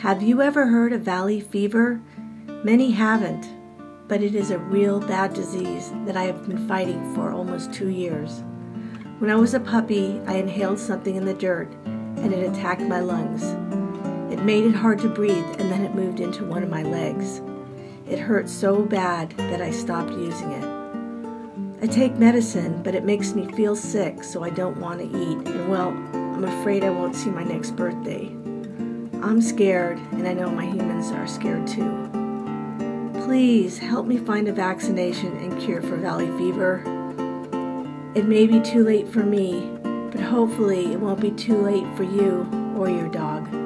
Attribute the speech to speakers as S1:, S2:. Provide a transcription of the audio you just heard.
S1: Have you ever heard of valley fever? Many haven't, but it is a real bad disease that I have been fighting for almost two years. When I was a puppy, I inhaled something in the dirt and it attacked my lungs. It made it hard to breathe and then it moved into one of my legs. It hurt so bad that I stopped using it. I take medicine, but it makes me feel sick, so I don't want to eat, and well, I'm afraid I won't see my next birthday. I'm scared, and I know my humans are scared too. Please help me find a vaccination and cure for valley fever. It may be too late for me, but hopefully it won't be too late for you or your dog.